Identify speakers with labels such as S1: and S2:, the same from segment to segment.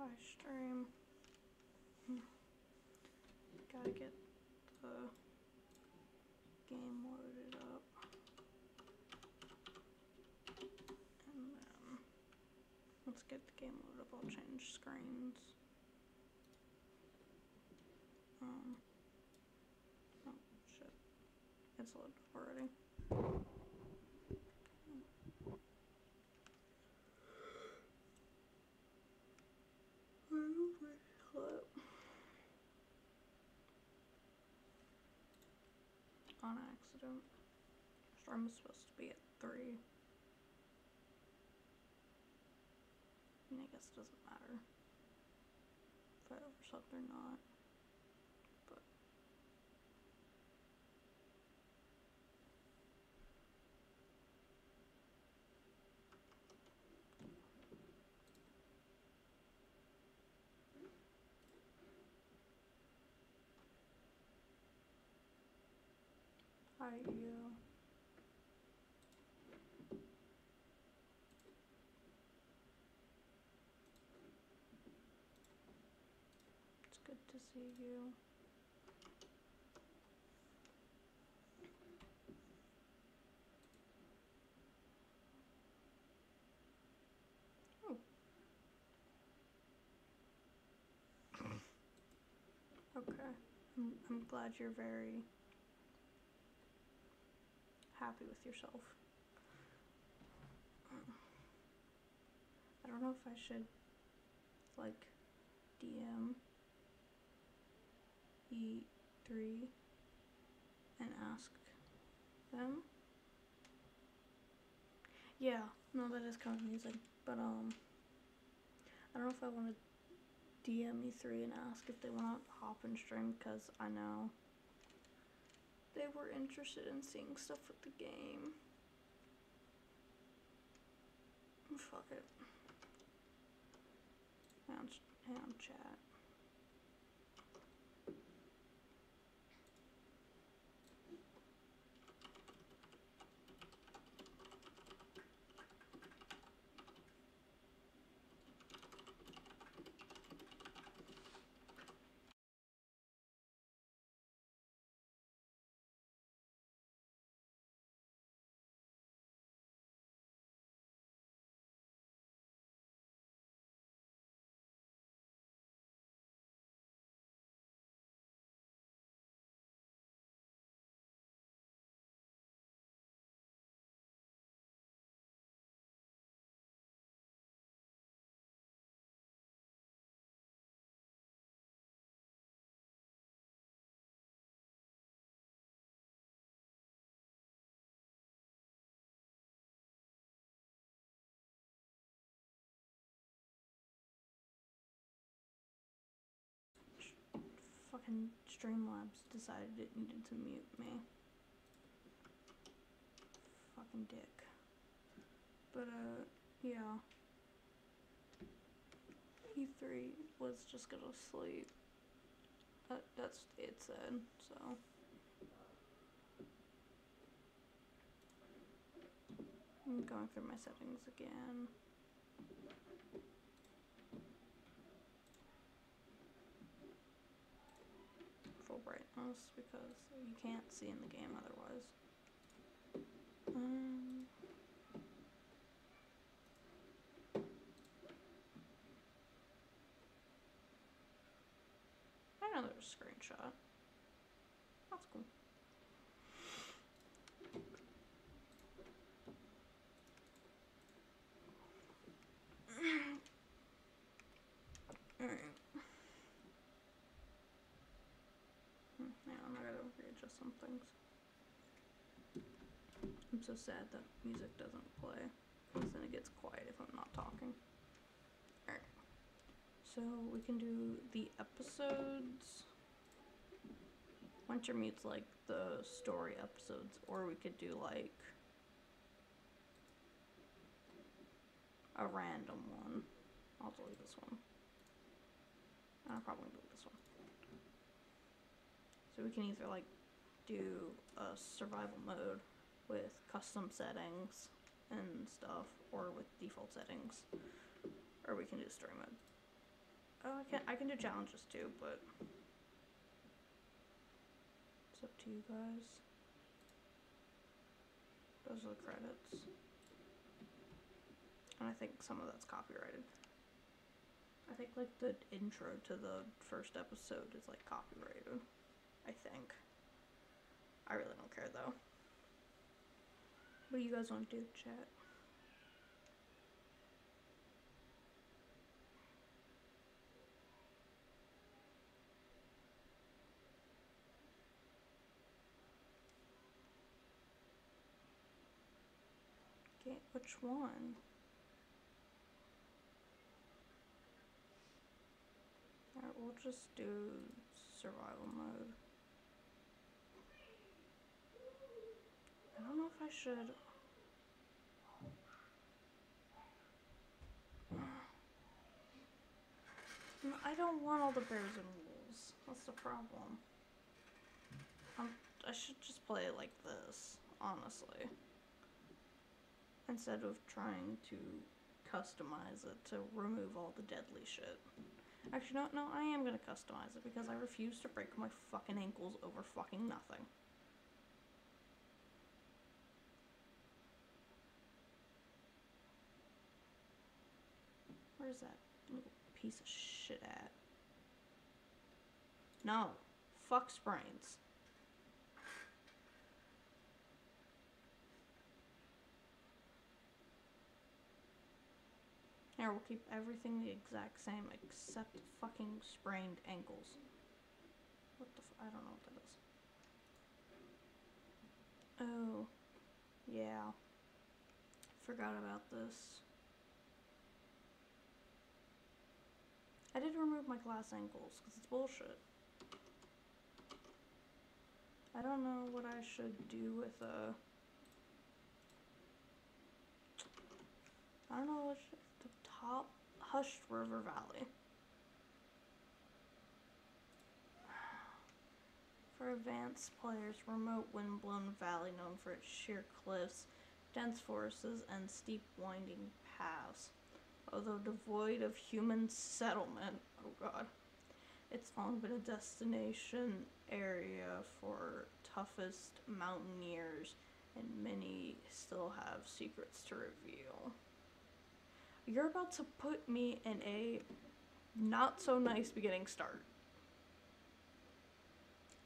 S1: Hi, stream. Gotta get the game loaded up. And then let's get the game loaded up. I'll change screens. Um, oh shit. It's loaded already. Hello. On accident. Storm was supposed to be at 3. I mean, I guess it doesn't matter if I overslept or not. Hi, you. It's good to see you. Oh. Okay. I'm, I'm glad you're very happy with yourself. Um, I don't know if I should like DM E3 and ask them. Yeah, no, that is kind of amusing. But um, I don't know if I want to DM E3 and ask if they want to hop and stream because I know they were interested in seeing stuff with the game. Fuck it. Hang chat. Fucking Streamlabs decided it needed to mute me. Fucking dick. But, uh, yeah. E3 was just gonna sleep. That, that's it said, so. I'm going through my settings again. Brightness because you can't see in the game otherwise. Um, I know there's a screenshot. That's cool. Alright. Hmm, Yeah, I'm not gonna readjust some things. I'm so sad that music doesn't play. Because then it gets quiet if I'm not talking. Alright. So we can do the episodes. Wintermute's like the story episodes, or we could do like a random one. I'll delete this one. I'll probably delete this one. So we can either like do a survival mode with custom settings and stuff, or with default settings, or we can do story mode. Oh, I can I can do challenges too, but it's up to you guys. Those are the credits. And I think some of that's copyrighted. I think like the intro to the first episode is like copyrighted. I think. I really don't care though. What do you guys want to do, chat? Okay, which one? Alright, we'll just do survival mode. Don't know if I should. I don't want all the bears and wolves. That's the problem. I'm, I should just play it like this, honestly. Instead of trying to customize it to remove all the deadly shit. Actually, no, no, I am gonna customize it because I refuse to break my fucking ankles over fucking nothing. Where's that little piece of shit at? No. Fuck sprains. Here, we'll keep everything the exact same except fucking sprained ankles. What the f- I don't know what that is. Oh. Yeah. Forgot about this. I did remove my glass ankles because it's bullshit. I don't know what I should do with uh I don't know what the top hushed river valley. For advanced players, remote windblown valley known for its sheer cliffs, dense forests, and steep winding paths although devoid of human settlement. Oh god. It's long been a destination area for toughest mountaineers, and many still have secrets to reveal. You're about to put me in a not so nice beginning start.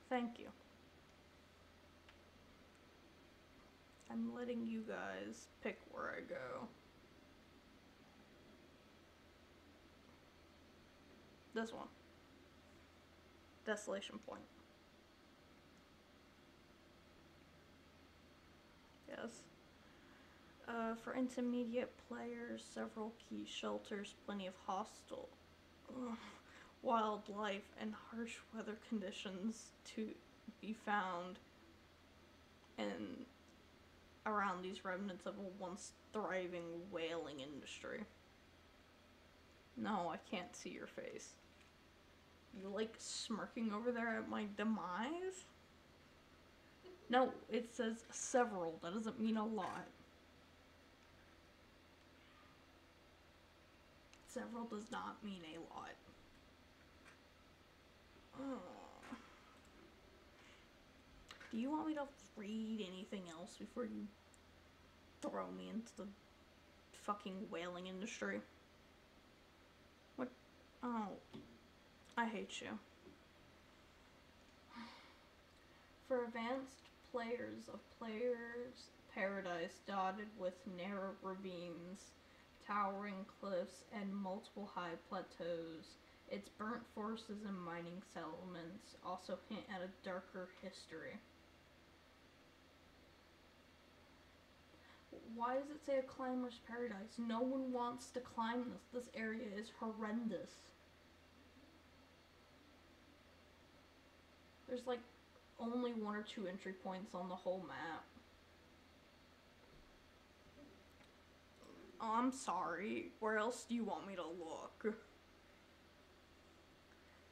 S1: Thank you. I'm letting you guys pick where I go. This one. Desolation Point. Yes. Uh, for intermediate players, several key shelters, plenty of hostile wildlife, and harsh weather conditions to be found in around these remnants of a once thriving whaling industry. No, I can't see your face. You like smirking over there at my demise? No, it says several. That doesn't mean a lot. Several does not mean a lot. Do you want me to read anything else before you throw me into the fucking whaling industry? What? Oh. I hate you. For advanced players, of player's paradise dotted with narrow ravines, towering cliffs, and multiple high plateaus. Its burnt forests and mining settlements also hint at a darker history. Why does it say a climber's paradise? No one wants to climb this. This area is horrendous. There's like only one or two entry points on the whole map. Oh, I'm sorry. Where else do you want me to look?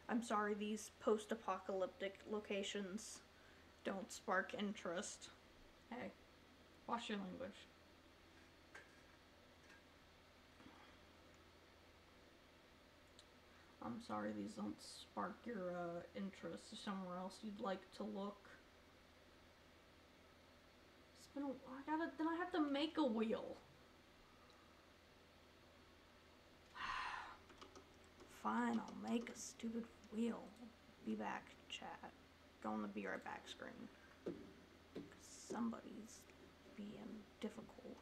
S1: I'm sorry, these post apocalyptic locations don't spark interest. Hey, watch your language. I'm sorry these don't spark your uh, interest somewhere else you'd like to look. It's been a I gotta then I have to make a wheel. Fine, I'll make a stupid wheel. Be back, chat. Go on the be right back screen. somebody's being difficult.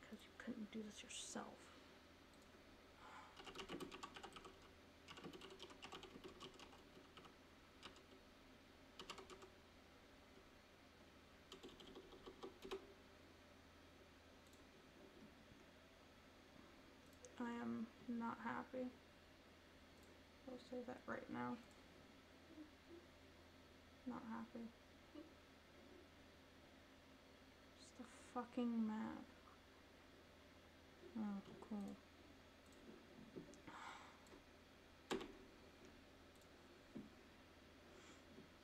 S1: Because you couldn't do this yourself. I am not happy. I'll say that right now. Not happy. Just the fucking map. Oh, cool.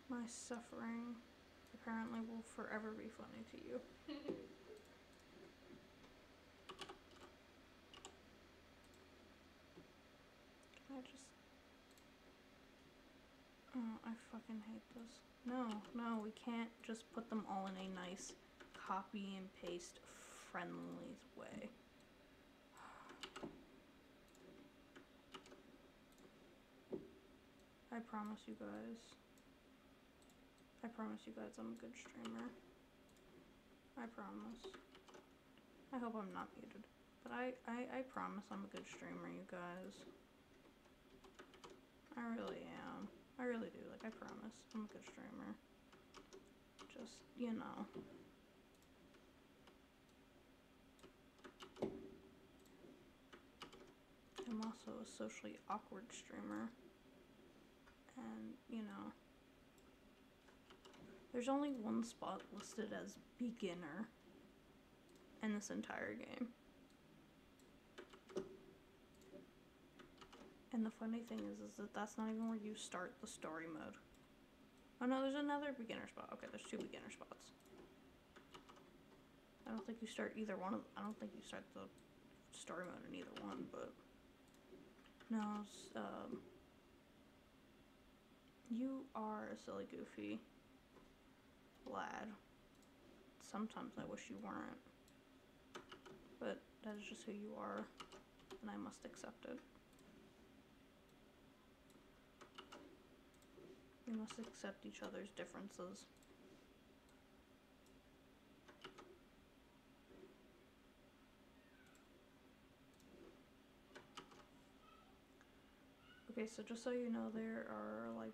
S1: My suffering apparently will forever be funny to you. I just. Oh, I fucking hate this. No, no, we can't just put them all in a nice copy and paste friendly way. I promise you guys. I promise you guys I'm a good streamer. I promise. I hope I'm not muted. But I, I, I promise I'm a good streamer, you guys. I really am. I really do. Like, I promise. I'm a good streamer. Just, you know. I'm also a socially awkward streamer. And, you know. There's only one spot listed as beginner in this entire game. And the funny thing is, is that that's not even where you start the story mode. Oh no, there's another beginner spot. Okay, there's two beginner spots. I don't think you start either one of. I don't think you start the story mode in either one, but no. It's, um, you are a silly, goofy lad. Sometimes I wish you weren't, but that is just who you are, and I must accept it. We must accept each other's differences. Okay, so just so you know, there are like,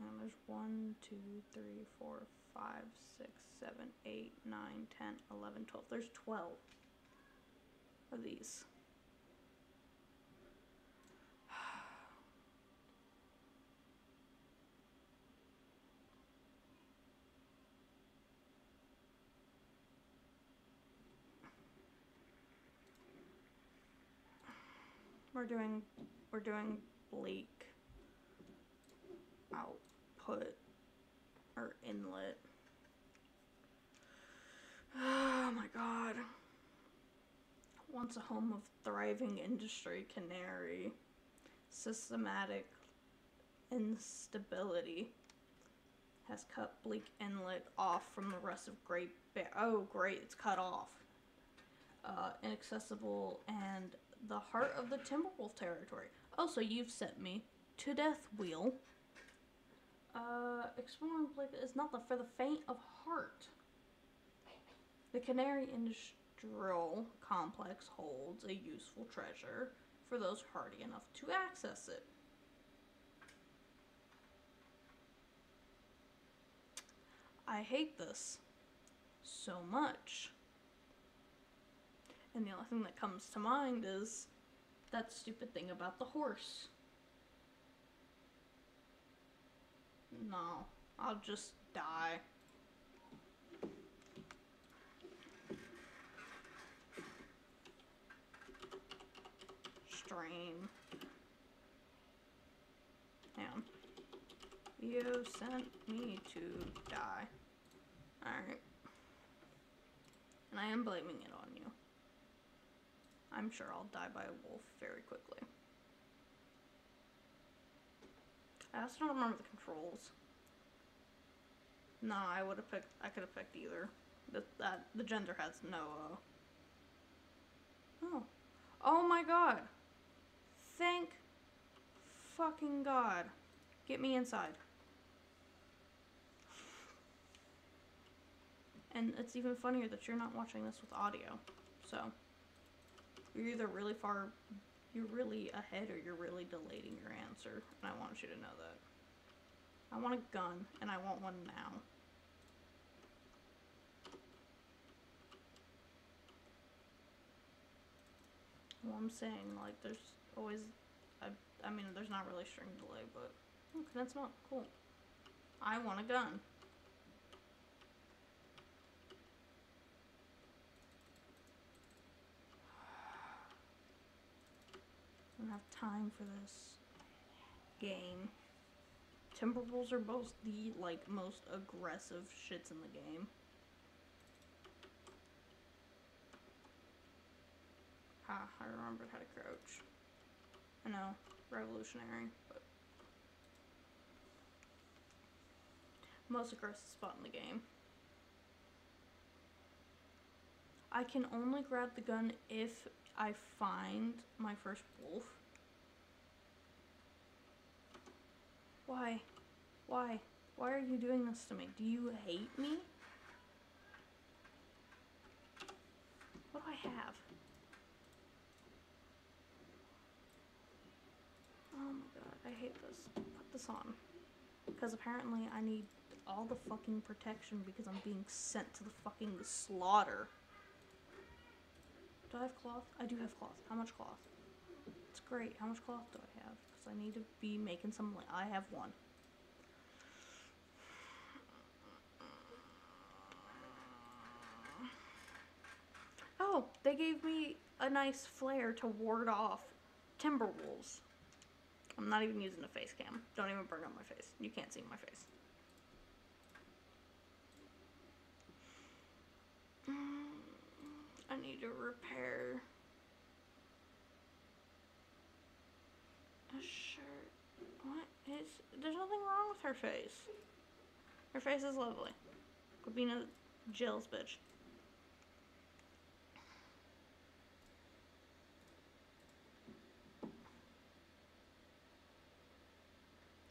S1: um, there's one, two, three, four, five, six, seven, eight, nine, ten, eleven, twelve. There's 12 of these. We're doing we're doing bleak output or inlet. Oh my god. Once a home of thriving industry canary, systematic instability has cut Bleak Inlet off from the rest of Great Bear. Oh, great, it's cut off. Uh, inaccessible and the heart of the Timberwolf territory. Oh, so you've sent me to Death Wheel. Uh, exploring Blake is not for the faint of heart. The Cannery Industrial Complex holds a useful treasure for those hardy enough to access it. I hate this so much. And the only thing that comes to mind is that stupid thing about the horse. No, I'll just die. Stream. Damn. You sent me to die. Alright. And I am blaming it on you. I'm sure I'll die by a wolf very quickly. I also don't remember the controls. No, I would have picked. I could have picked either. That that the gender has no. Uh... Oh, oh my God! Thank fucking God! Get me inside. And it's even funnier that you're not watching this with audio. So you're either really far, you're really ahead, or you're really delaying your answer. And I want you to know that. I want a gun, and I want one now. Well, I'm saying, like, there's always, I, I mean, there's not really string delay, but, okay, that's not cool. I want a gun. Don't have time for this game. Timberwolves are both the like most aggressive shits in the game. Ha, I remembered how to crouch. I know, revolutionary, but most aggressive spot in the game. I can only grab the gun if I find my first wolf. Why? Why? Why are you doing this to me? Do you hate me? What do I have? Oh my god, I hate this. Put this on. Because apparently I need all the fucking protection because I'm being sent to the fucking slaughter. Do I have cloth? I do have cloth. How much cloth? It's great. How much cloth do I have? Because I need to be making some. I have one. Oh, they gave me a nice flare to ward off timber wolves. I'm not even using a face cam. Don't even burn up my face. You can't see my face. I need to repair a shirt. What is? There's nothing wrong with her face. Her face is lovely. Quit being a Jill's bitch.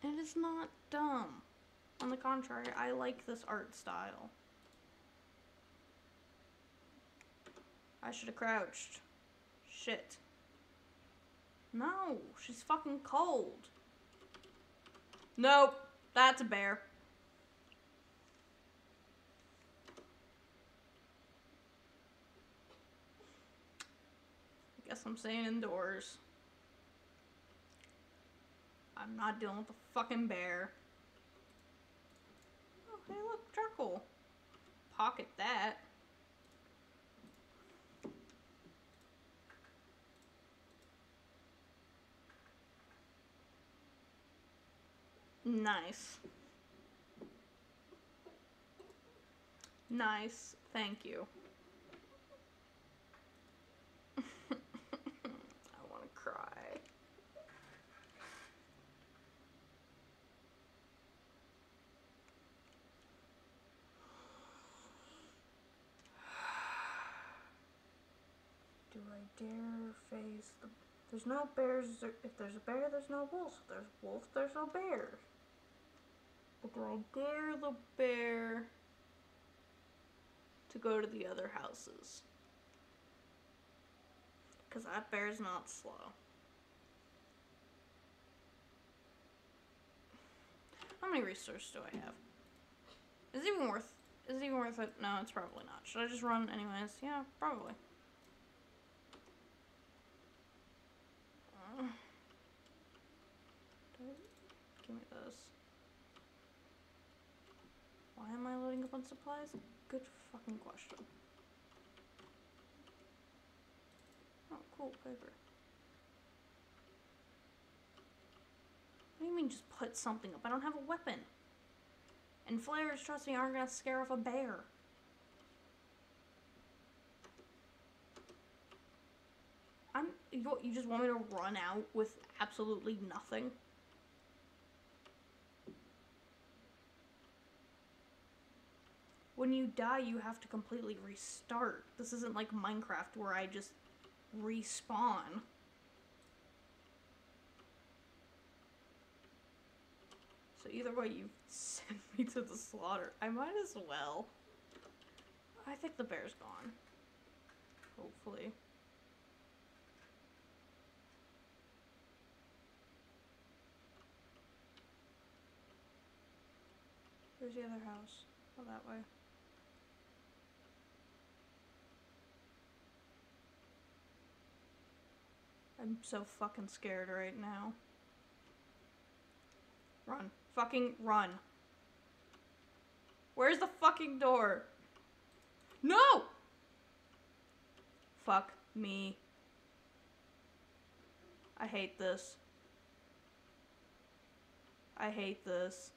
S1: It is not dumb. On the contrary, I like this art style. I should have crouched. Shit. No, she's fucking cold. Nope, that's a bear. I guess I'm staying indoors. I'm not dealing with a fucking bear. Oh, hey look, charcoal. Pocket that. Nice. Nice. Thank you. I want to cry. Do I dare face the... There's no bears. If there's a bear, there's no wolf. If there's wolf, there's no bear. But dare the bear to go to the other houses? Because that bear's not slow. How many resources do I have? Is it even worth is it even worth it? No, it's probably not. Should I just run anyways? Yeah, probably. Uh, give me this. Why am I loading up on supplies? Good fucking question. Oh, cool, paper. What do you mean just put something up? I don't have a weapon. And flares, trust me, aren't gonna scare off a bear. I'm- you, you just want me to run out with absolutely nothing? When you die, you have to completely restart. This isn't like Minecraft where I just respawn. So either way, you send me to the slaughter. I might as well. I think the bear's gone. Hopefully. Where's the other house? Oh, that way. I'm so fucking scared right now. Run. Fucking run. Where's the fucking door? No! Fuck me. I hate this. I hate this.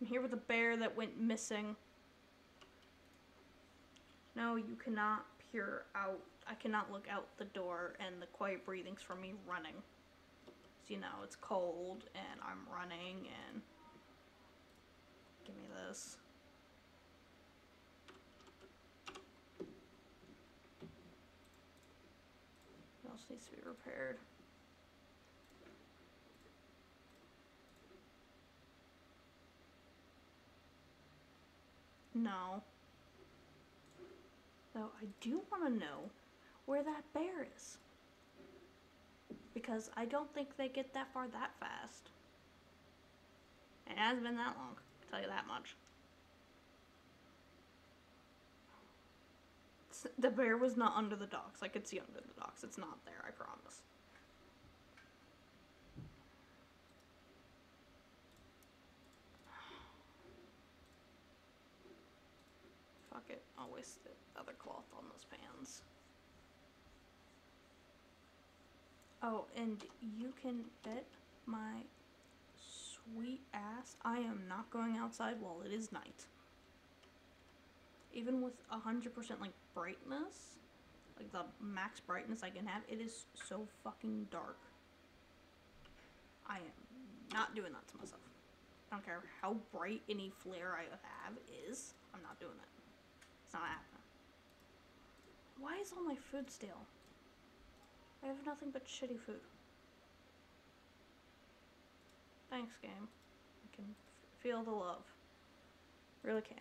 S1: I'm here with a bear that went missing. No, you cannot peer out. I cannot look out the door and the quiet breathing's from me running. So, you know, it's cold and I'm running and... Give me this. What else needs to be repaired? No. Though I do want to know where that bear is. Because I don't think they get that far that fast. It hasn't been that long, I'll tell you that much. The bear was not under the docks. I could see under the docks. It's not there, I promise. Waste the other cloth on those pans. Oh, and you can bet my sweet ass I am not going outside while it is night. Even with 100% like brightness, like the max brightness I can have, it is so fucking dark. I am not doing that to myself. I don't care how bright any flare I have is, I'm not doing it. It's not happening. Why is all my food stale? I have nothing but shitty food. Thanks, game. I can feel the love. Really can.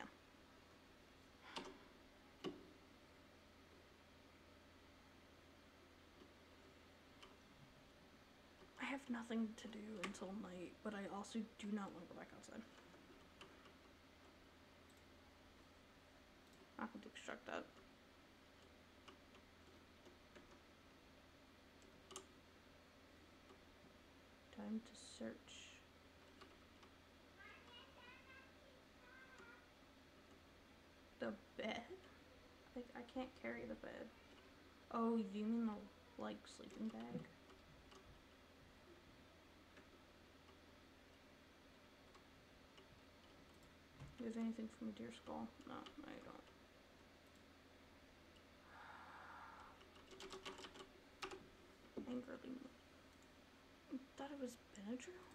S1: I have nothing to do until night, but I also do not want to go back outside. I Time to search. The bed? I, I can't carry the bed. Oh, you mean the, like, sleeping bag? Do you have anything from a deer skull? No, I don't. Angrily. I thought it was Benadryl?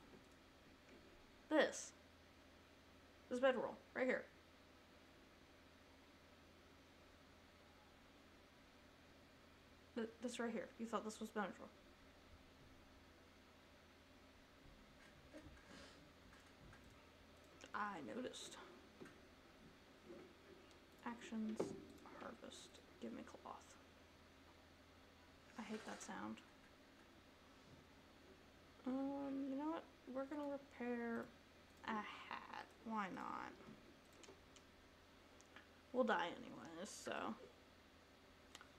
S1: This. This bedroll, right here. This right here. You thought this was Benadryl. I noticed. Actions, harvest, give me cloth. I hate that sound. Um, you know what? We're gonna repair a hat. Why not? We'll die anyways, so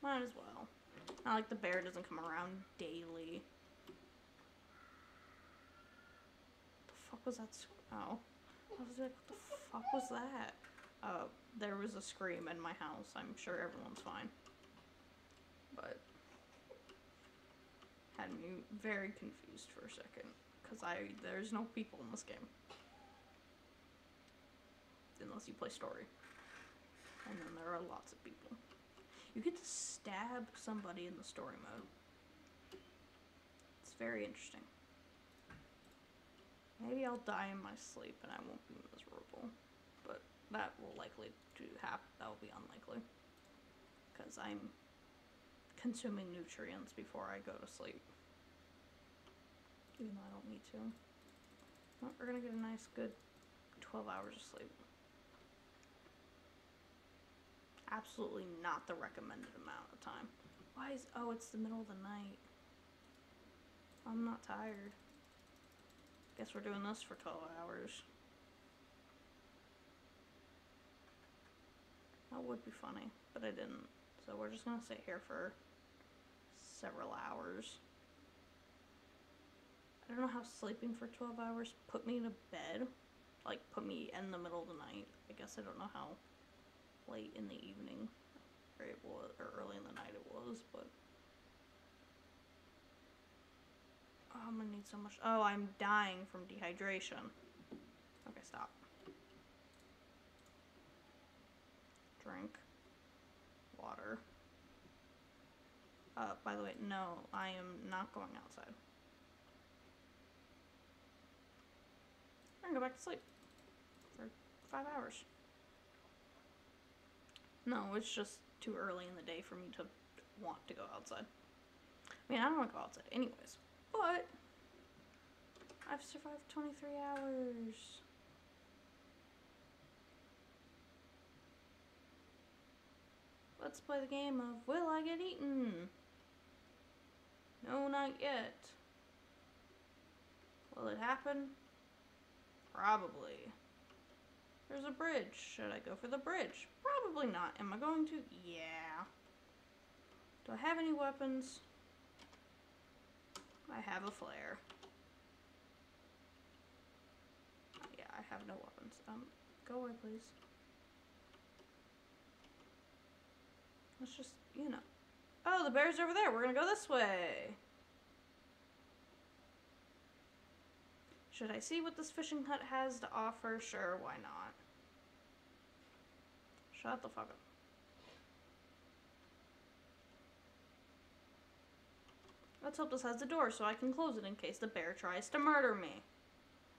S1: might as well. Not like the bear doesn't come around daily. The fuck was that? Oh, I was like, what the fuck was that? Uh, there was a scream in my house. I'm sure everyone's fine, but had me very confused for a second because I there's no people in this game unless you play story. And then there are lots of people. You get to stab somebody in the story mode. It's very interesting. Maybe I'll die in my sleep and I won't be miserable. But that will likely to happen. That will be unlikely. Because I'm consuming nutrients before I go to sleep. Even though I don't need to. Well, we're gonna get a nice good 12 hours of sleep. Absolutely not the recommended amount of time. Why is, oh, it's the middle of the night. I'm not tired. Guess we're doing this for 12 hours. That would be funny, but I didn't. So we're just gonna sit here for several hours. I don't know how sleeping for 12 hours put me to bed. Like, put me in the middle of the night. I guess I don't know how late in the evening or it was, or early in the night it was, but. Oh, I'm gonna need so much. Oh, I'm dying from dehydration. Okay, stop. Drink. Water. Uh, by the way, no, I am not going outside. I'm gonna go back to sleep for five hours. No, it's just too early in the day for me to want to go outside. I mean, I don't want to go outside anyways, but I've survived 23 hours. Let's play the game of Will I Get Eaten? No, not yet. Will it happen? Probably. There's a bridge. Should I go for the bridge? Probably not. Am I going to? Yeah. Do I have any weapons? I have a flare. Yeah, I have no weapons. Um, go away, please. Let's just, you know. Oh, the bear's over there. We're gonna go this way. Should I see what this fishing hut has to offer? Sure, why not? Shut the fuck up. Let's hope this has a door so I can close it in case the bear tries to murder me.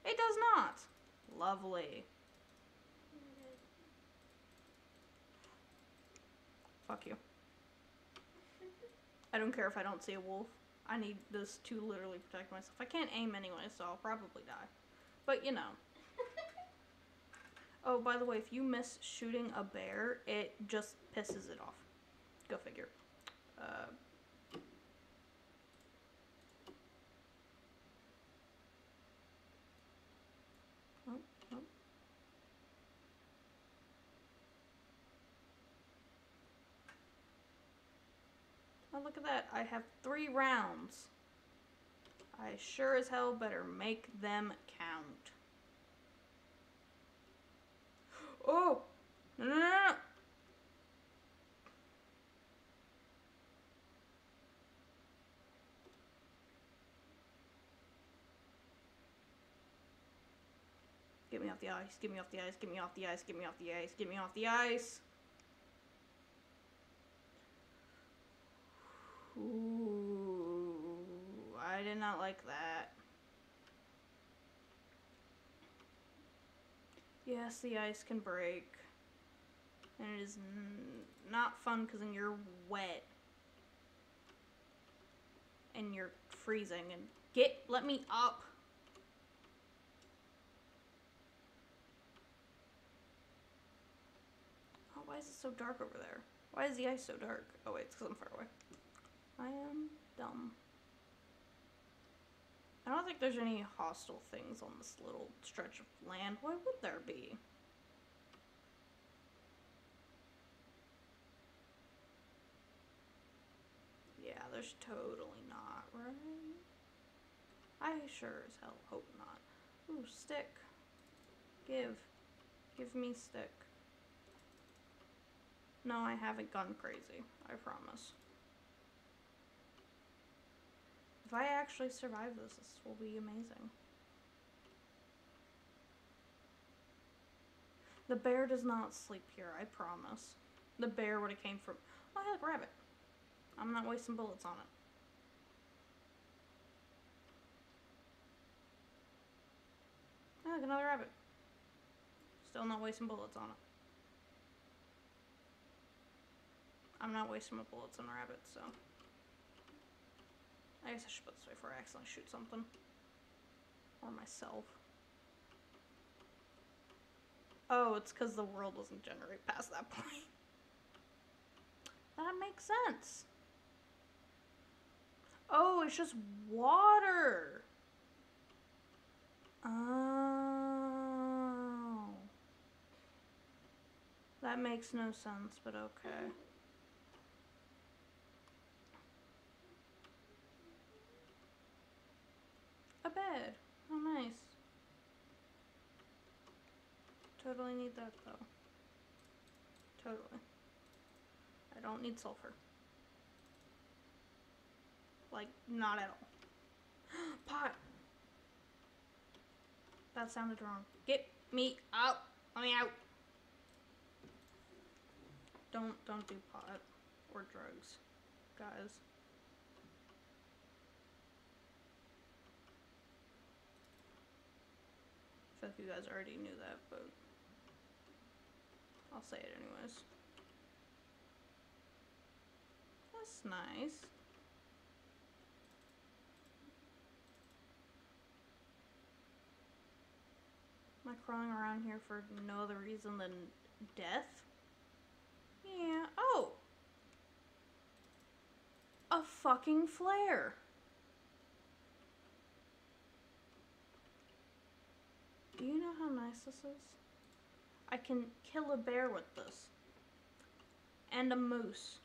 S1: It does not. Lovely. Fuck you. I don't care if I don't see a wolf. I need this to literally protect myself. I can't aim anyway, so I'll probably die. But, you know. oh, by the way, if you miss shooting a bear, it just pisses it off. Go figure. Uh, oh, oh. Oh, look at that. I have three rounds. I sure as hell better make them count. Oh! No, no, no, no! Get me off the ice, get me off the ice, get me off the ice, get me off the ice, get me off the ice. Ooh, I did not like that. Yes, the ice can break. And it is not fun because then you're wet. And you're freezing. And get, let me up. Oh, why is it so dark over there? Why is the ice so dark? Oh wait, it's because I'm far away. I am dumb. I don't think there's any hostile things on this little stretch of land. Why would there be? Yeah, there's totally not, right? I sure as hell hope not. Ooh, stick. Give. Give me stick. No, I haven't gone crazy. I promise. If I actually survive this, this will be amazing. The bear does not sleep here, I promise. The bear would have came from... Oh, hey, look, rabbit. I'm not wasting bullets on it. Oh, look, another rabbit. Still not wasting bullets on it. I'm not wasting my bullets on rabbits, so... I guess I should put this way before I accidentally shoot something. Or myself. Oh, it's because the world doesn't generate past that point. That makes sense. Oh, it's just water. Oh. That makes no sense, but okay. A bed. Oh, nice. Totally need that though. Totally. I don't need sulfur. Like, not at all. Pot! That sounded wrong. Get me out! Let me out! Don't, don't do pot or drugs, guys. I feel like you guys already knew that, but I'll say it anyways. That's nice. Am I crawling around here for no other reason than death? Yeah. Oh! A fucking flare! Do you know how nice this is? I can kill a bear with this. And a moose.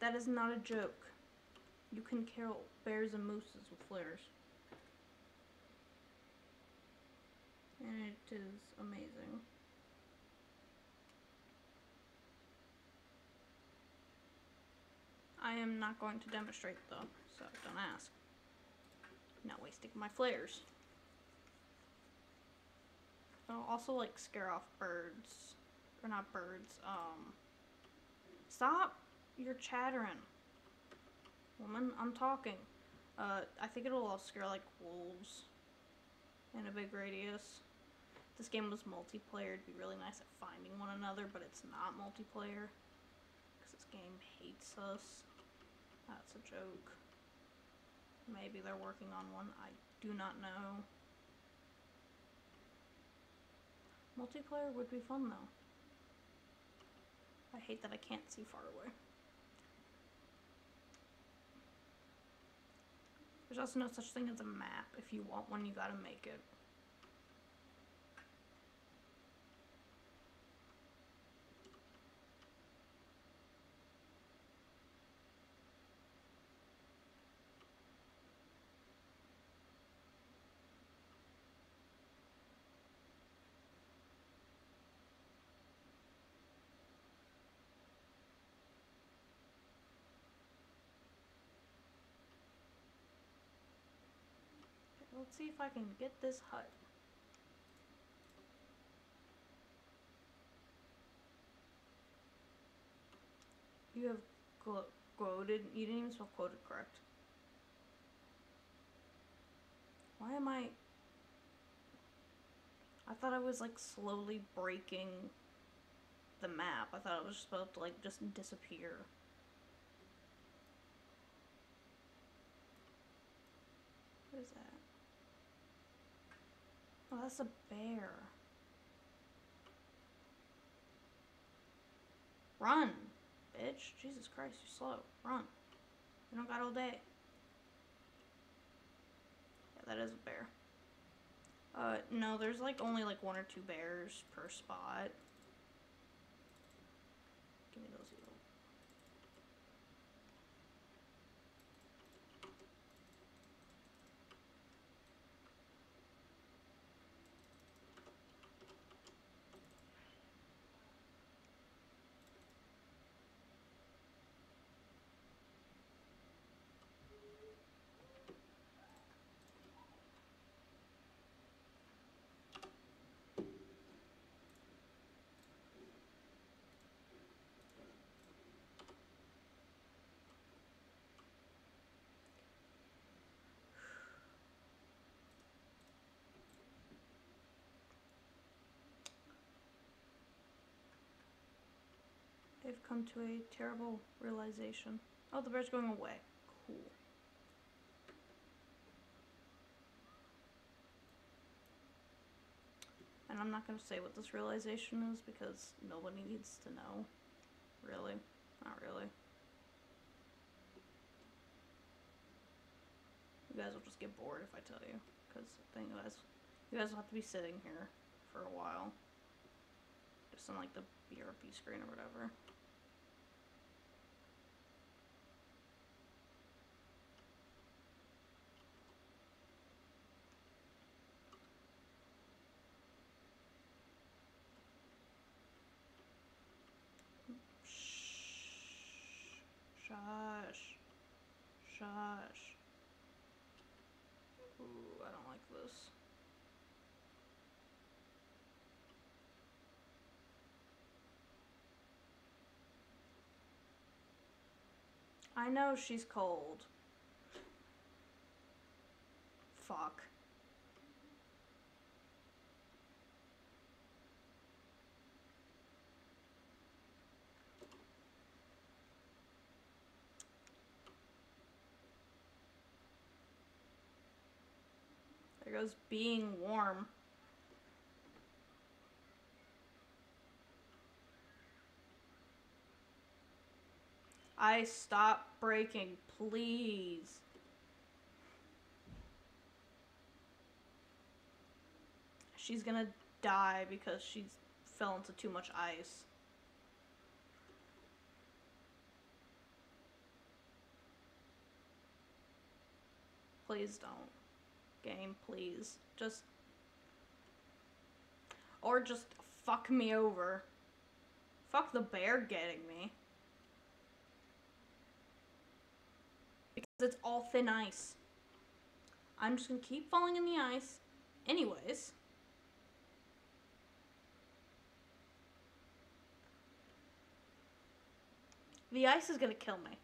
S1: That is not a joke. You can kill bears and mooses with flares. And it is amazing. I am not going to demonstrate though, so don't ask. Not wasting my flares. It'll also like scare off birds. Or not birds, um Stop you're chattering. Woman, I'm talking. Uh I think it'll also scare like wolves in a big radius. This game was multiplayer, it'd be really nice at finding one another, but it's not multiplayer. Because this game hates us. That's a joke. Maybe they're working on one. I do not know. Multiplayer would be fun though. I hate that I can't see far away. There's also no such thing as a map. If you want one, you gotta make it. Let's see if I can get this hut. You have quoted. You didn't even spell quoted correct. Why am I... I thought I was like slowly breaking the map. I thought it was supposed to like just disappear. What is that? Oh, that's a bear. Run, bitch. Jesus Christ, you're slow. Run. You don't got all day. Yeah, that is a bear. Uh, no, there's like only like one or two bears per spot. Give me those have come to a terrible realization. Oh, the bear's going away. Cool. And I'm not going to say what this realization is because nobody needs to know. Really. Not really. You guys will just get bored if I tell you. Because then you guys, you guys will have to be sitting here for a while. Just on like the BRP screen or whatever. Shush. Ooh, I don't like this. I know she's cold. Fuck. Goes being warm. I stop breaking, please. She's gonna die because she's fell into too much ice. Please don't. Game, please. Just. Or just fuck me over. Fuck the bear getting me. Because it's all thin ice. I'm just gonna keep falling in the ice. Anyways. The ice is gonna kill me.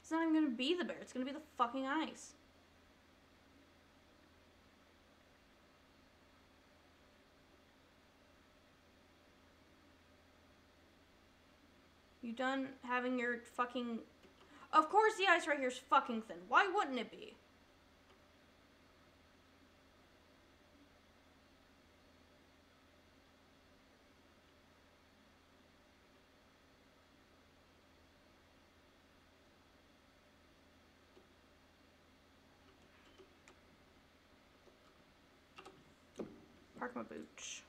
S1: It's not even gonna be the bear, it's gonna be the fucking ice. You done having your fucking. Of course, the ice right here is fucking thin. Why wouldn't it be? Park my booch.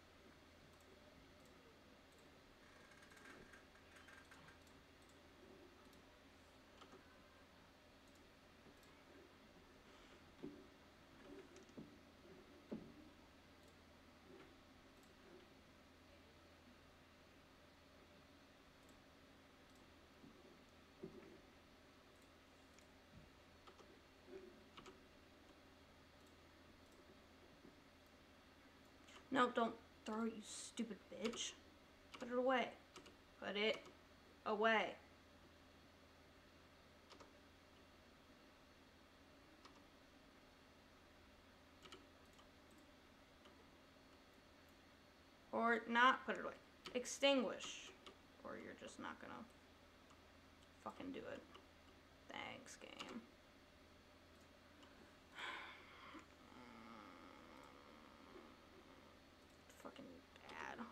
S1: No, don't throw it, you stupid bitch. Put it away. Put it away. Or not put it away. Extinguish. Or you're just not gonna fucking do it. Thanks, game. Fucking bad.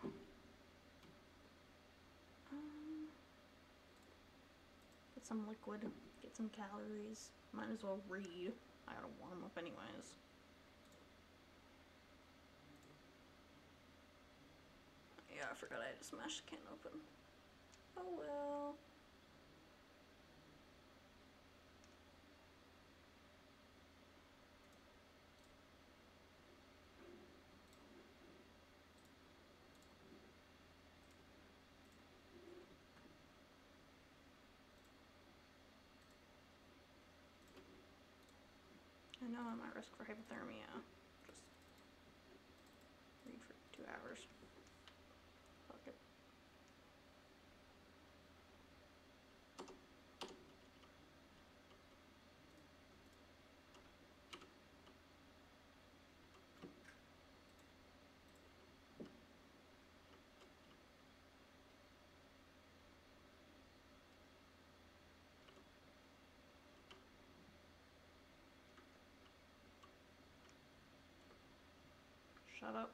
S1: Um, get some liquid. Get some calories. Might as well read. I gotta warm up anyways. Yeah, I forgot I had to smash the can open. Oh well. I know I'm at risk for hypothermia. Just read for two hours. Fuck it. Shut up.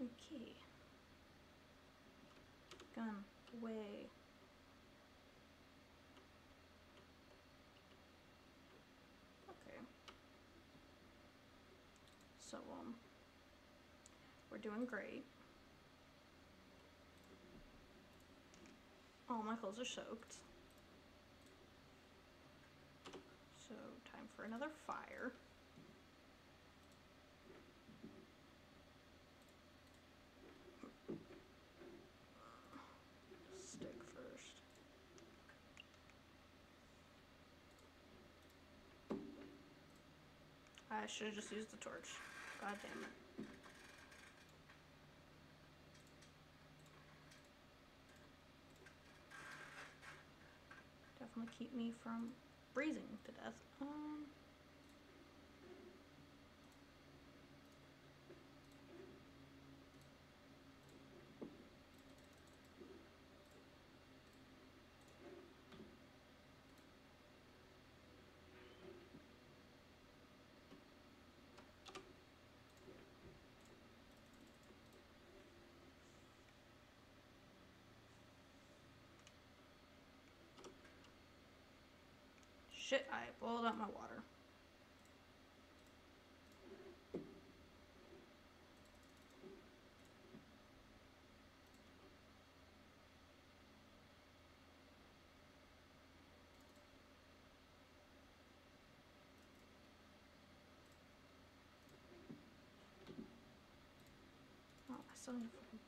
S1: Okay. Gun away. Okay. So, um, we're doing great. All my clothes are soaked. So, time for another fire. Stick first. I should have just used the torch. God damn it. Definitely keep me from freezing to death. Um. Shit, I boiled out my water. Oh, I still need to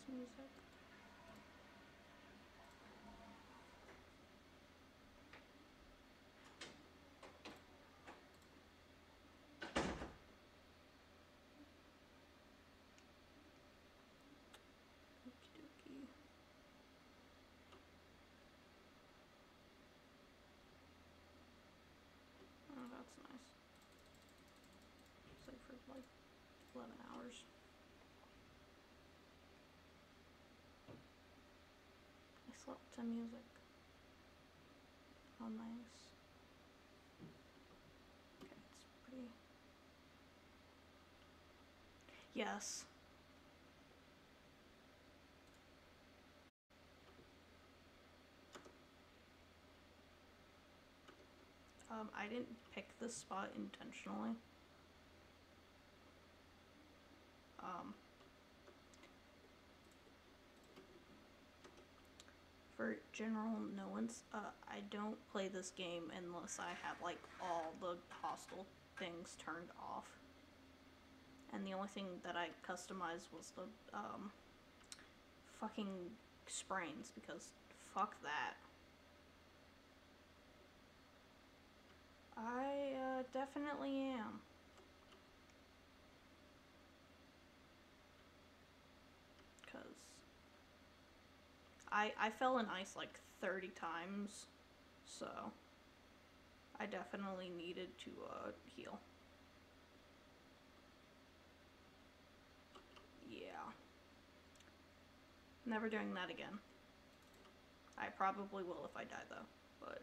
S1: Nice music. Okie dokie. Oh, that's nice. Sleep for like 11 hours. I slept to music. How nice. Okay, it's pretty. Yes. Um, I didn't pick this spot intentionally. Um, for general knowance, uh, I don't play this game unless I have like all the hostile things turned off. And the only thing that I customized was the um, fucking sprains because fuck that. I uh, definitely am. I I fell in ice like 30 times, so I definitely needed to uh, heal. Yeah. Never doing that again. I probably will if I die though, but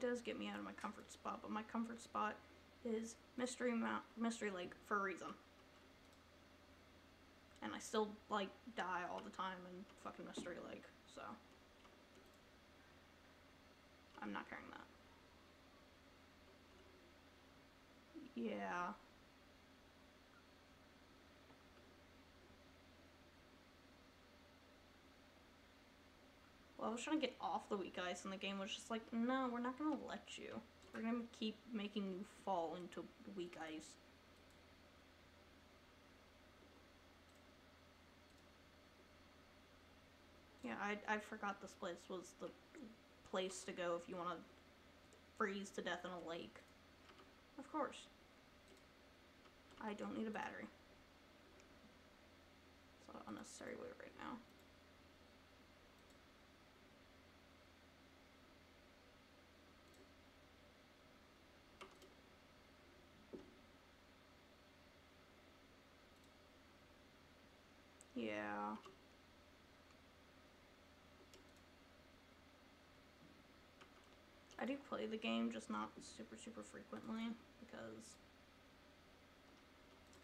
S1: It does get me out of my comfort spot, but my comfort spot is Mystery Mount, Mystery Lake for a reason. And I still like die all the time in fucking Mystery Lake, so I'm not carrying that. Yeah. Well, I was trying to get off the weak ice, and the game was just like, no, we're not gonna let you. We're gonna keep making you fall into weak ice. Yeah, I, I forgot this place was the place to go if you want to freeze to death in a lake. Of course. I don't need a battery. It's an unnecessary way right now. Yeah. I do play the game, just not super, super frequently because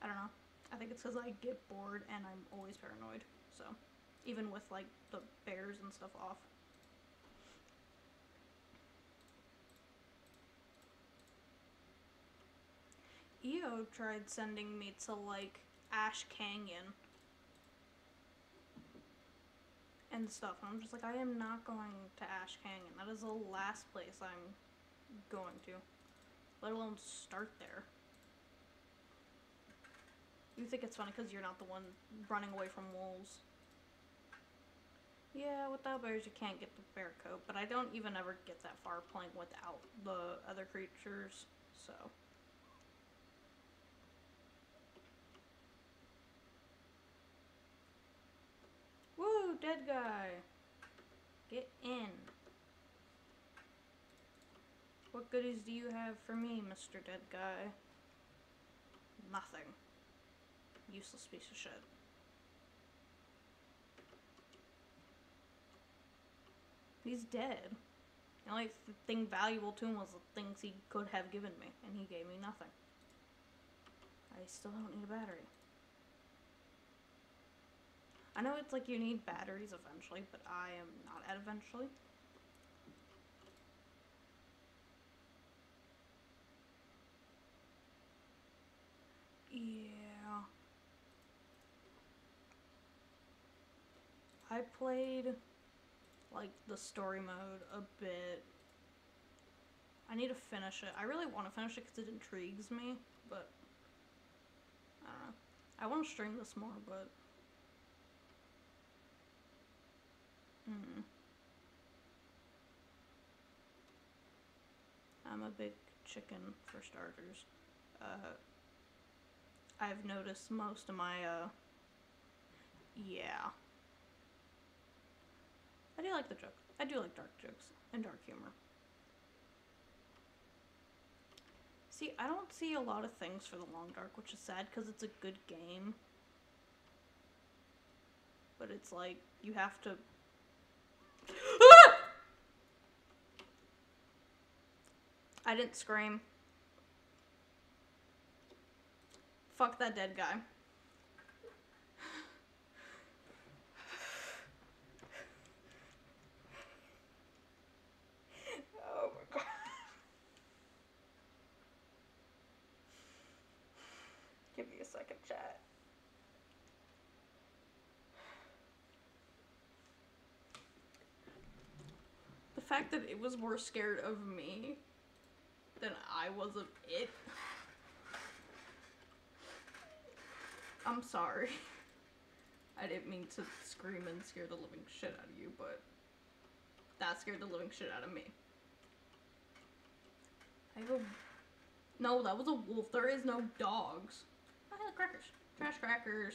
S1: I don't know. I think it's because I get bored and I'm always paranoid. So, even with like the bears and stuff off. EO tried sending me to like Ash Canyon and stuff. And I'm just like, I am not going to Ash Canyon. That is the last place I'm going to, let alone start there. You think it's funny because you're not the one running away from wolves. Yeah, without bears you can't get the bear coat, but I don't even ever get that far playing without the other creatures, so. Dead guy. Get in. What goodies do you have for me, Mr. Dead Guy? Nothing. Useless piece of shit. He's dead. The only th- thing valuable to him was the things he could have given me, and he gave me nothing. I still don't need a battery. I know it's like you need batteries eventually, but I am not at eventually. Yeah. I played like the story mode a bit. I need to finish it. I really want to finish it because it intrigues me, but I don't know. I want to stream this more, but hmm. I'm a big chicken for starters. Uh, I've noticed most of my uh, yeah. I do like the joke. I do like dark jokes and dark humor. See, I don't see a lot of things for the Long Dark, which is sad because it's a good game. But it's like, you have to. I didn't scream. Fuck that dead guy. oh my god. Give me a second, chat. The fact that it was more scared of me than I was of it. I'm sorry. I didn't mean to scream and scare the living shit out of you, but that scared the living shit out of me. I have a... No, that was a wolf. There is no dogs. I had crackers. Trash crackers.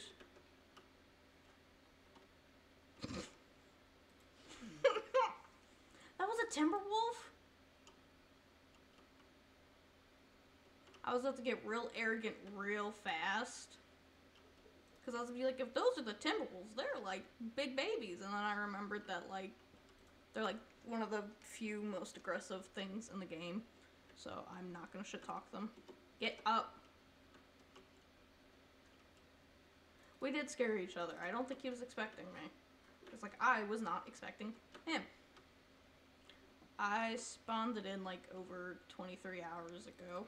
S1: That was a timber wolf? I was about to get real arrogant real fast. Because I was be like, if those are the Timberwolves, they're like big babies. And then I remembered that like they're like one of the few most aggressive things in the game. So I'm not gonna shit talk them. Get up. We did scare each other. I don't think he was expecting me. It's like I was not expecting him. I spawned it in like over 23 hours ago.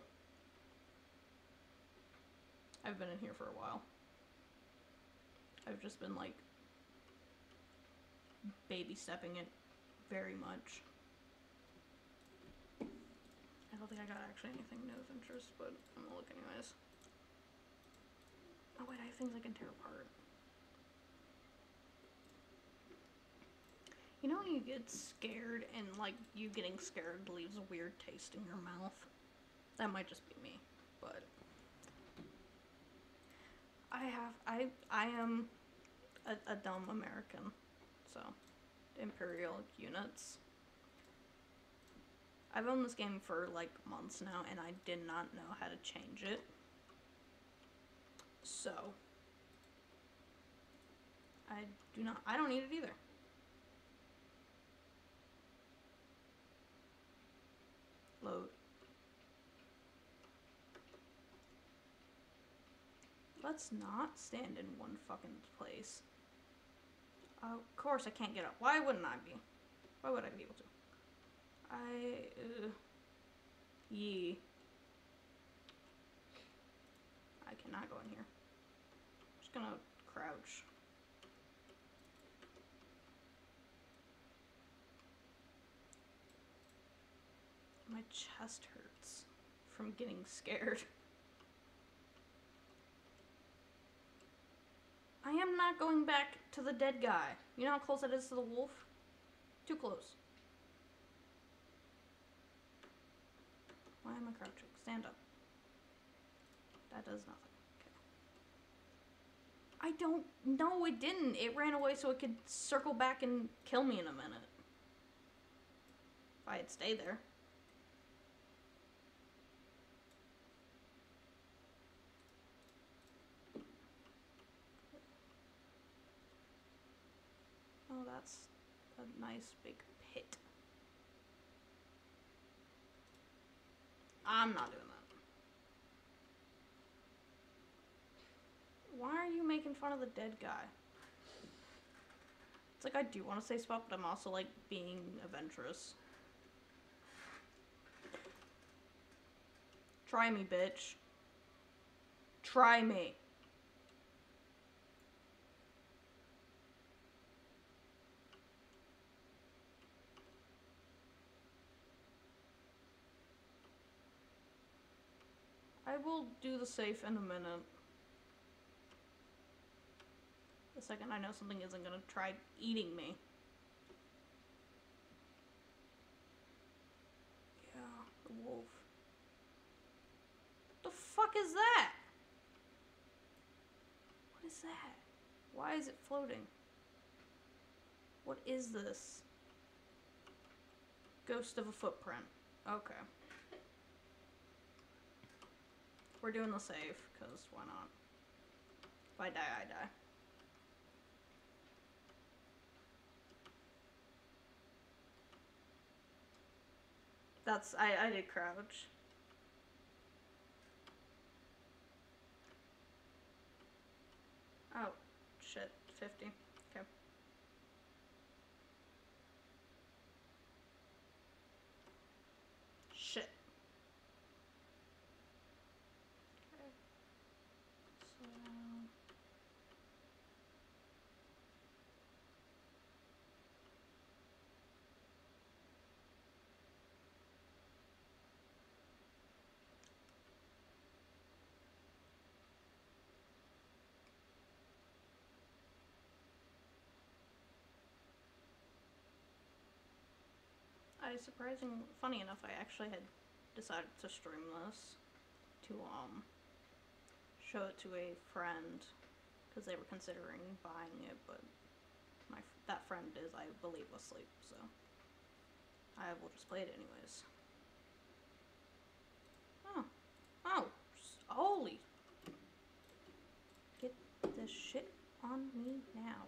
S1: I've been in here for a while. I've just been like baby stepping it very much. I don't think I got actually anything new of interest, but I'm gonna look anyways. Oh wait, I have things I can tear apart. You know when you get scared and like you getting scared leaves a weird taste in your mouth? That might just be me, but I have I I am a, a dumb American, so Imperial units. I've owned this game for like months now and I did not know how to change it. So I do not I don't need it either. Let's not stand in one fucking place. of course I can't get up. Why wouldn't I be? Why would I be able to? I, uh, ye. I cannot go in here. I'm just gonna crouch. My chest hurts from getting scared. I am not going back to the dead guy. You know how close that is to the wolf? Too close. Why am I crouching? Stand up. That does nothing. I don't. No, it didn't. It ran away so it could circle back and kill me in a minute. If I had stayed there. Oh, that's a nice big pit. I'm not doing that. Why are you making fun of the dead guy? It's like I do want to say spot, but I'm also like being adventurous. Try me, bitch. Try me. I will do the safe in a minute. The second I know something isn't gonna try eating me. Yeah, the wolf. The fuck is that? What is that? Why is it floating? What is this? Ghost of a footprint. Okay. We're doing the save, because why not? If I die, I die. That's, I, I did crouch. Oh, shit, 50. Okay. Shit. Okay. So... Surprising, funny enough, I actually had decided to stream this to um show it to a friend because they were considering buying it, but my that friend is, I believe, asleep, so I will just play it anyways. Oh, oh, holy! Get this shit on me now.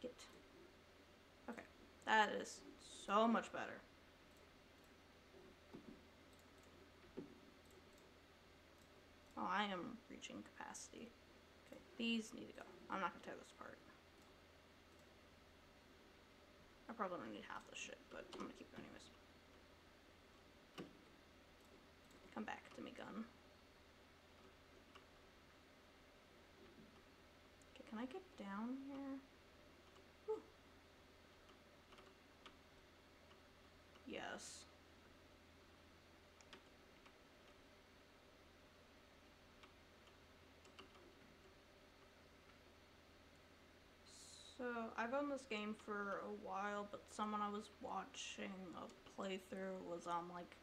S1: Get. Okay, that is So much better. Oh, I am reaching capacity. Okay, these need to go. I'm not gonna tear this apart. I probably don't need half this shit, but I'm gonna keep it anyways. Come back to me, gun. Okay, can I get down here? Yes. So I've owned this game for a while, but someone I was watching a playthrough was on like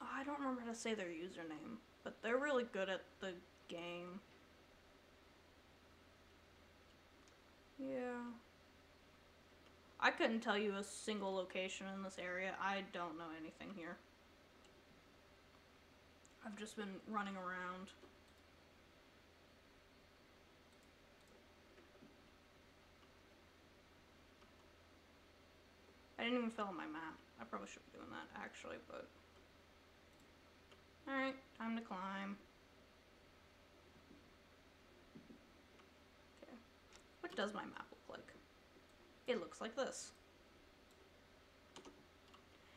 S1: I don't remember how to say their username, but they're really good at the game. Yeah. I couldn't tell you a single location in this area. I don't know anything here. I've just been running around. I didn't even fill in my map. I probably should be doing that actually, but. Alright, time to climb. Okay. What does my map? It looks like this.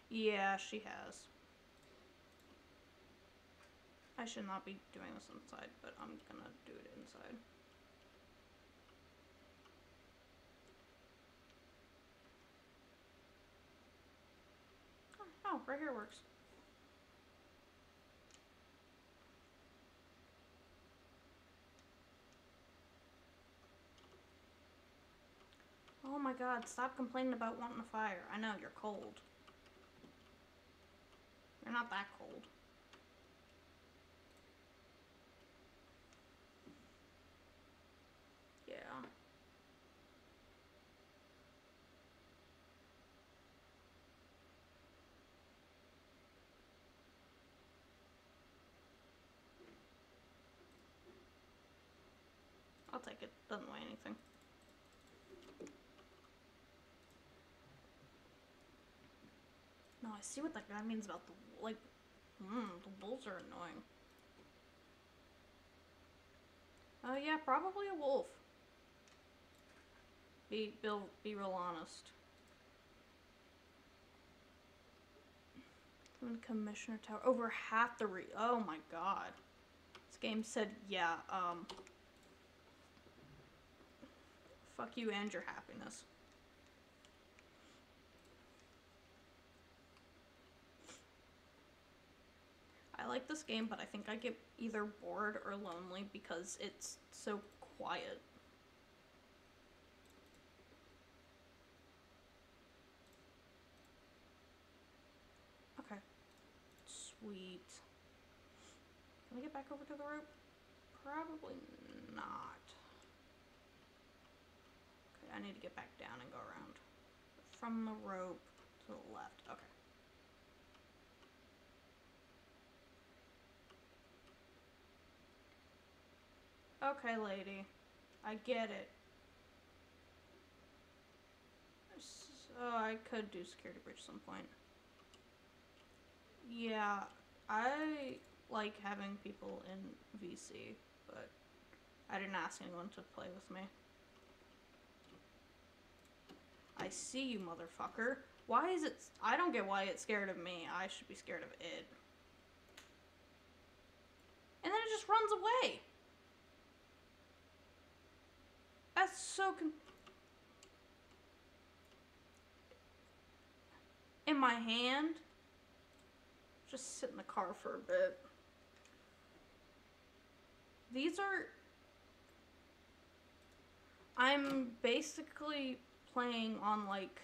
S1: Yeah, she has. I should not be doing this inside, but I'm gonna do it inside. Oh, right here works. Oh my god, stop complaining about wanting a fire. I know, you're cold. You're not that cold. Yeah. I'll take it. Doesn't weigh anything. I see what that guy means about the like. Hmm, the wolves are annoying. Oh uh, yeah, probably a wolf. Be be real honest. Commissioner Tower, over half the re. Oh my god, this game said yeah. Um. Fuck you and your happiness. I like this game, but I think I get either bored or lonely because it's so quiet. Okay. Sweet. Can I get back over to the rope? Probably not. Okay, I need to get back down and go around. From the rope to the left. Okay. Okay, lady. I get it. So I could do security breach some point. Yeah, I like having people in VC, but I didn't ask anyone to play with me. I see you, motherfucker. Why is it... I don't get why it's scared of me. I should be scared of it. And then it just runs away. That's so In my hand. Just sit in the car for a bit. These are... I'm basically playing on like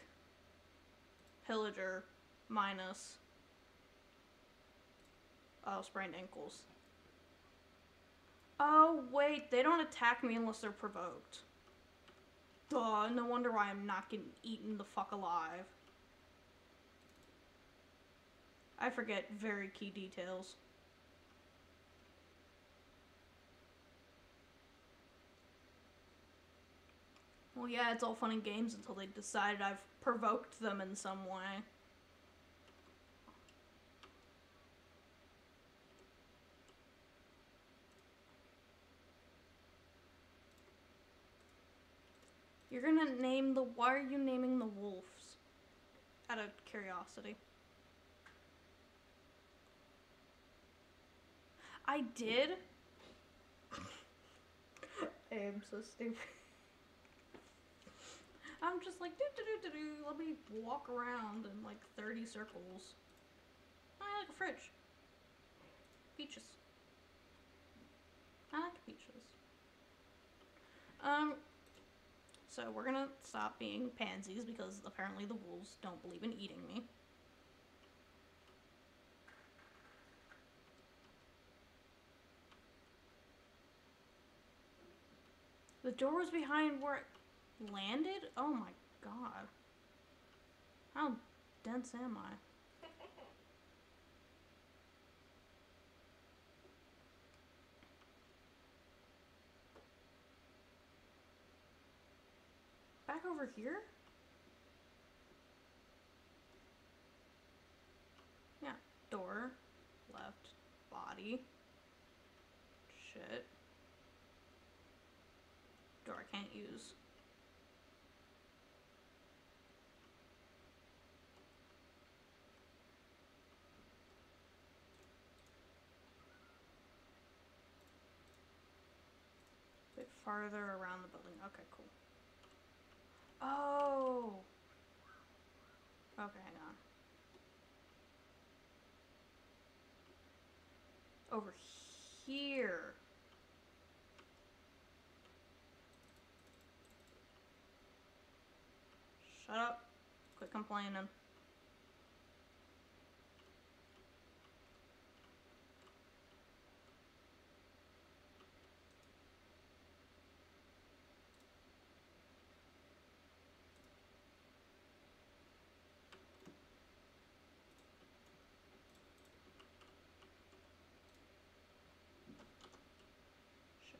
S1: Pilgrim minus oh sprained ankles. Oh wait, they don't attack me unless they're provoked. Duh, no wonder why I'm not getting eaten the fuck alive. I forget very key details. Well, yeah, it's all fun and games until they decided I've provoked them in some way. You're gonna name the. Why are you naming the wolves? Out of curiosity. I did. I am so stupid. I'm just like, do do do do do. Let me walk around in like 30 circles. I like a fridge. Peaches. I like peaches. Um, so we're gonna stop being pansies because apparently the wolves don't believe in eating me. The door was behind where it landed? Oh my god. How dense am I? Back over here? Yeah, door, left, body. Shit. Door I can't use. bit farther around the building. Okay, cool. Oh. Okay, hang on. Over here. Shut up. Quit complaining. Shit.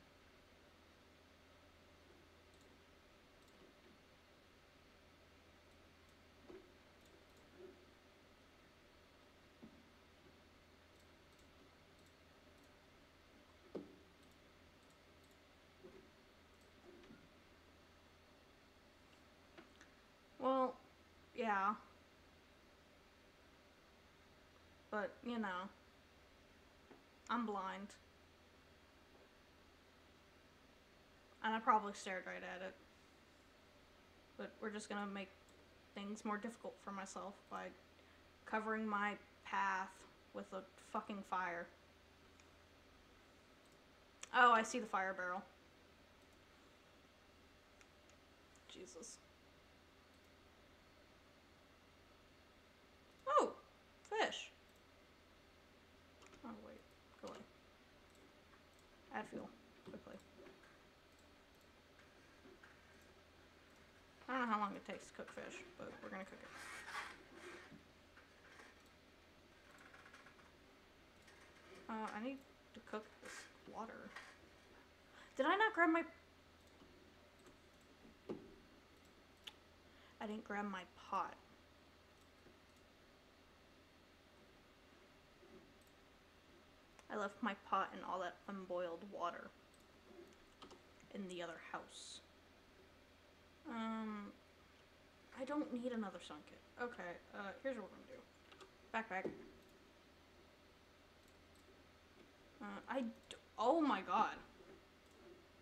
S1: Well, yeah. But, you know, I'm blind. And I probably stared right at it. But we're just gonna make things more difficult for myself by covering my path with a fucking fire. Oh, I see the fire barrel. Jesus. Oh, fish. Oh, wait. Go away. Add fuel. Quickly. I don't know how long it takes to cook fish, but we're gonna cook it. Uh, I need to cook this water. Did I not grab my... I didn't grab my pot. I left my pot and all that unboiled water in the other house. Um, I don't need another sewing kit. Okay, uh, here's what we're gonna do. Backpack. Uh, I, d- oh my god.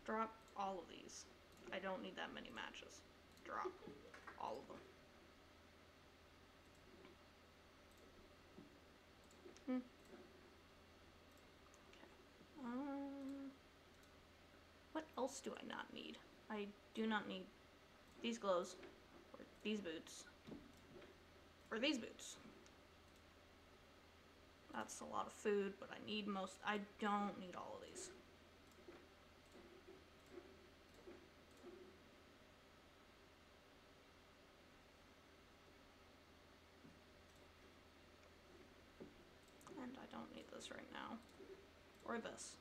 S1: Drop all of these. I don't need that many matches. Drop all of them. Hmm. Um, what else do I not need? I do not need these gloves, or these boots, or these boots. That's a lot of food, but I need most. I don't need all of these. And I don't need this right now. Or this.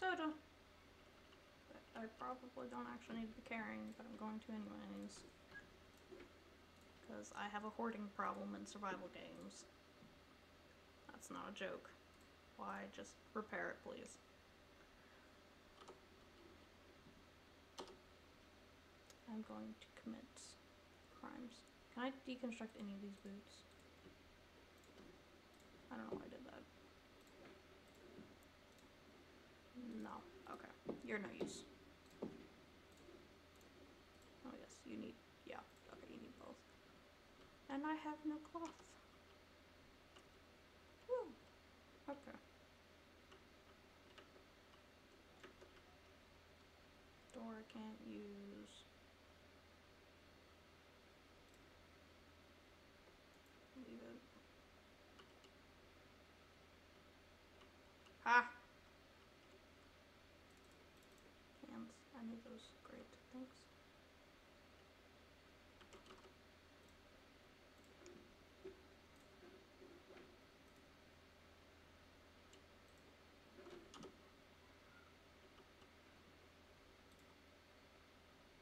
S1: Soda. I probably don't actually need to be carrying, but I'm going to anyways. Because I have a hoarding problem in survival games. That's not a joke. Why? Just repair it, please. I'm going to commit crimes. Can I deconstruct any of these boots? I don't know why I did that. No. Okay. You're no use. Oh yes, you need yeah, okay, you need both. And I have no cloth. Woo. Okay. Door I can't use. Leave it. Ha! Hands. Those. Great. Thanks.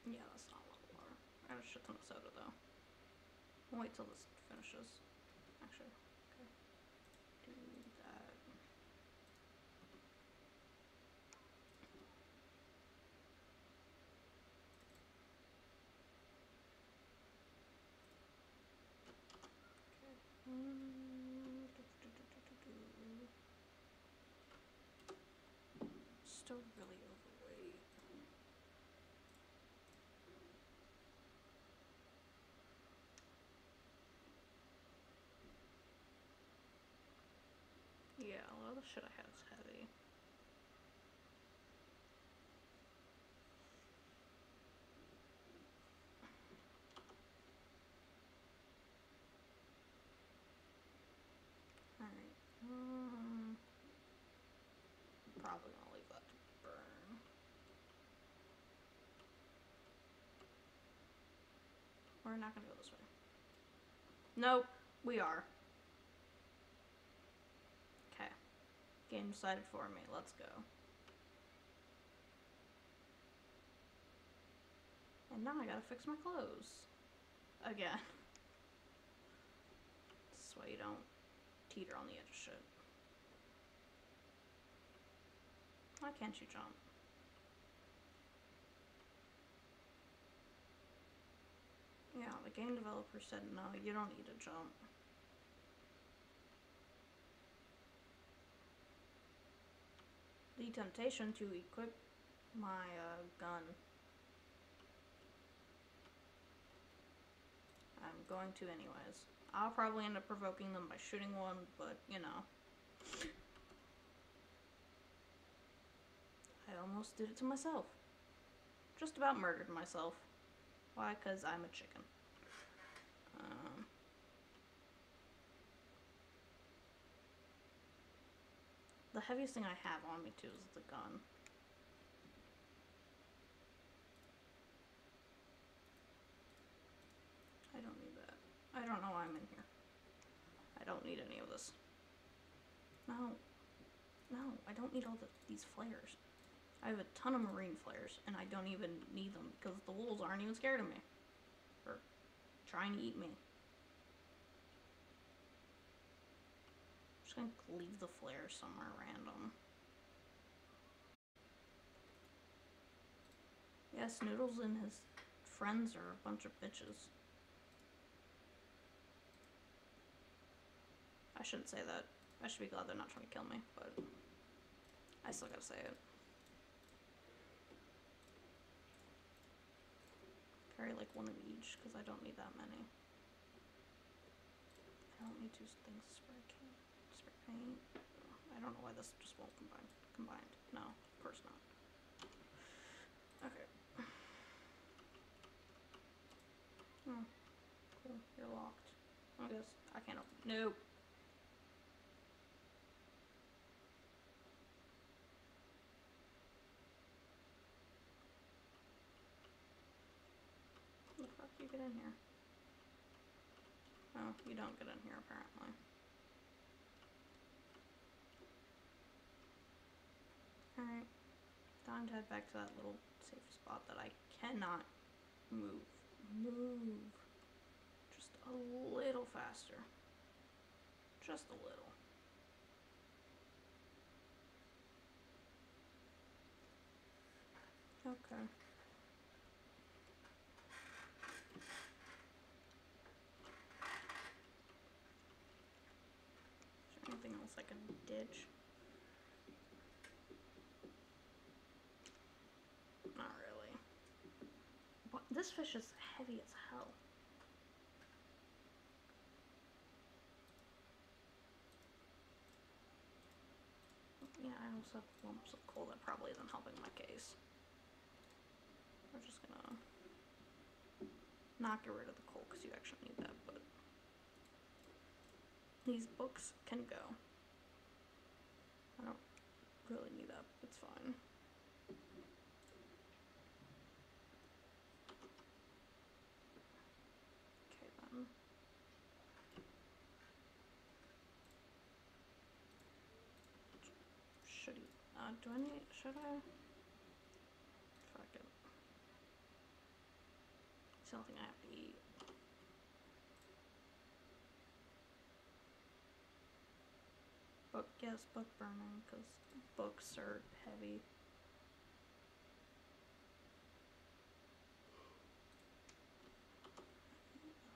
S1: Yeah, that's not a lot of water. I got a shit ton soda though. I'll wait till this finishes. Actually, okay. Do that. Okay. Mm, do, do, do, do, do, do. Still really overweight. Yeah, a lot of the shit I have is heavy. Alright. Um, probably gonna leave that to burn. We're not gonna go this way. Nope, we are. Okay. Game decided for me. Let's go. And now I gotta fix my clothes. Again. This is why you don't teeter on the edge of shit. Why can't you jump? Yeah, the game developer said no, you don't need to jump. The temptation to equip my uh, gun. I'm going to anyways. I'll probably end up provoking them by shooting one, but you know. I almost did it to myself. Just about murdered myself. Why? Because I'm a chicken. Um, the heaviest thing I have on me too is the gun. I don't need that. I don't know why I'm in here. I don't need any of this. No. No, I don't need all the, these flares. I have a ton of marine flares, and I don't even need them because the wolves aren't even scared of me. Trying to eat me. I'm just gonna leave the flare somewhere random. Yes, Noodles and his friends are a bunch of bitches. I shouldn't say that. I should be glad they're not trying to kill me, but I still gotta say it. Carry like one of each because I don't need that many. I don't need two things to spray paint. Spray paint. I don't know why this just won't combine. Combined. No, of course not. Okay. Oh, cool. You're locked. I guess I can't open. Nope. The fuck you get in here? Oh, you don't get in here apparently. Alright. Time to head back to that little safe spot that I cannot move. Move. Just a little faster. Just a little. Okay. Is there anything Not really. What? This fish is heavy as hell. Yeah, I also have lumps of coal that probably isn't helping my case. We're just gonna not get rid of the coal because you actually need that, but these books can go. Really need that, it's fine. Okay then. Should uh, do I need, should I? Fuck it. It's the only thing I have to eat. Book, yes, book burning, because books are heavy.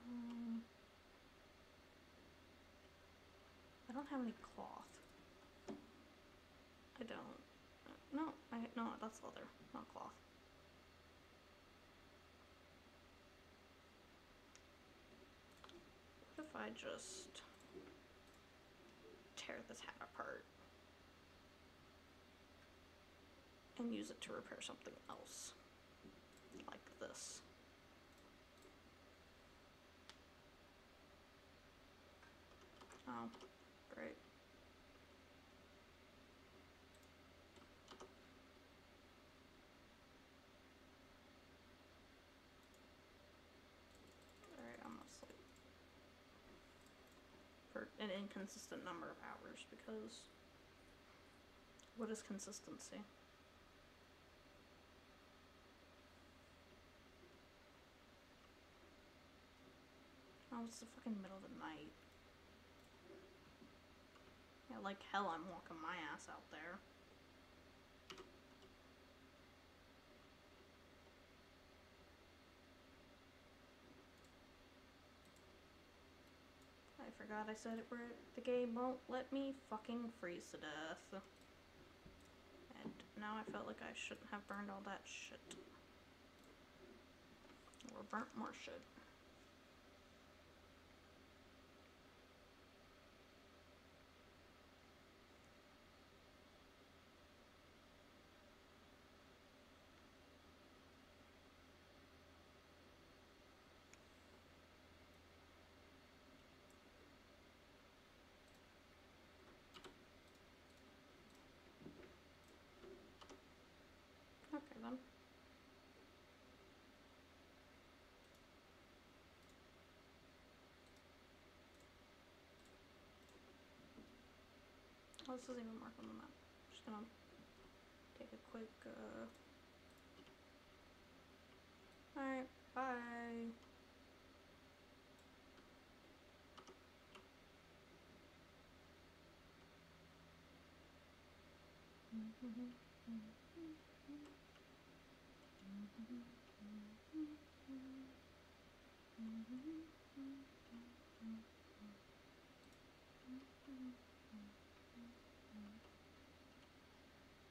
S1: Um, I don't have any cloth. I don't. Uh, No, I no, that's leather, not cloth. What if I just tear this hat apart and use it to repair something else, like this? Oh, great. Alright, I'm gonna sleep. For an inconsistent number of hours because what is consistency? Oh, it's the fucking middle of the night. Yeah, like hell I'm walking my ass out there. I forgot I said it where the game won't let me fucking freeze to death. And now I felt like I shouldn't have burned all that shit. Or burnt more shit. Oh, this doesn't even mark on the map. I'm just gonna take a quick, uh... Alright, bye.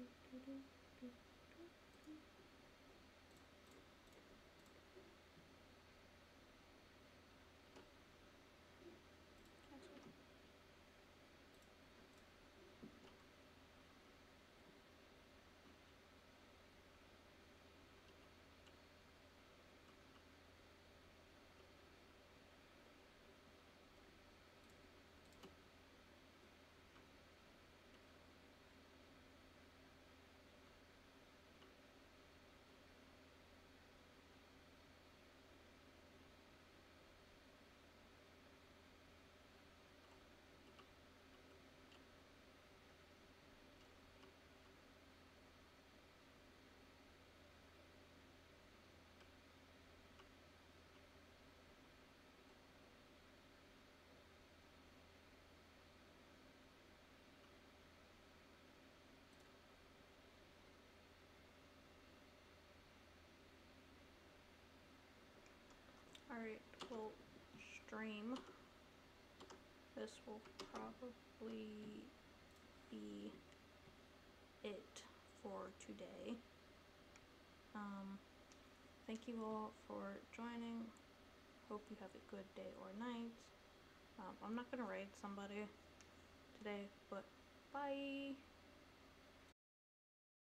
S1: do, do, do, do. Alright, well, stream. This will probably be it for today. Um, thank you all for joining. Hope you have a good day or night. Um, I'm not gonna raid somebody today, but bye.